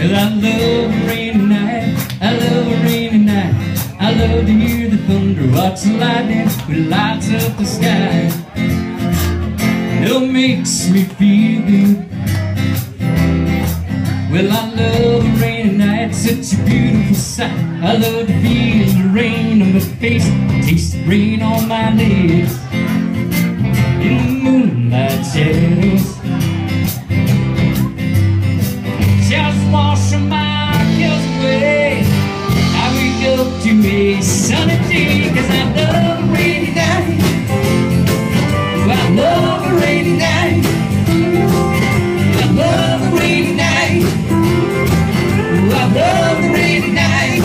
Well, I love a rainy night. I love a rainy night. I love to hear the thunder, watch the lightning, it lights up the sky. It makes me feel good. Well, I love a rainy night, such a beautiful sight. I love to feel the rain on my face, taste the rain on my lips. Cause I love a rainy night. I love a rainy night. I love a rainy night. I love a rainy night.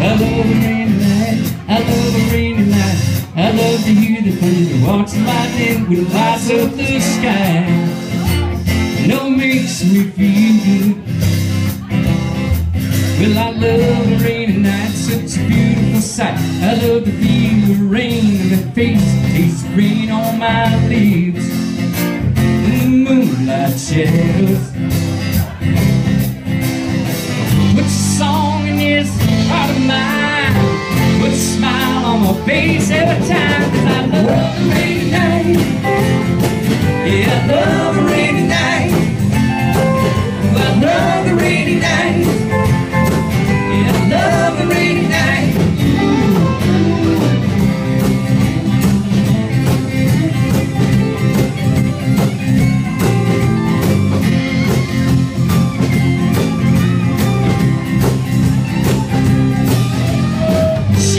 I love a rainy night. I love a rainy night. I love to hear the thunder, watch the lightning when it lights up the sky. No makes me feel face, green on my leaves the moonlight shadows. Put a song in this heart of mine. Put a smile on my face every time. Cause I love rainy night. Yeah, I love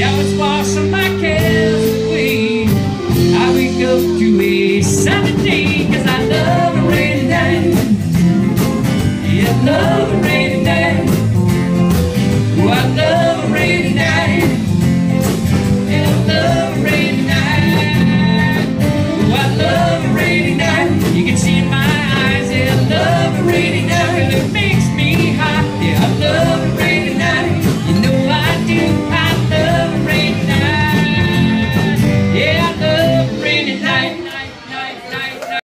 Showers washing my cares away. I wake up to a sunny day, cause I love a rainy night. Yeah, love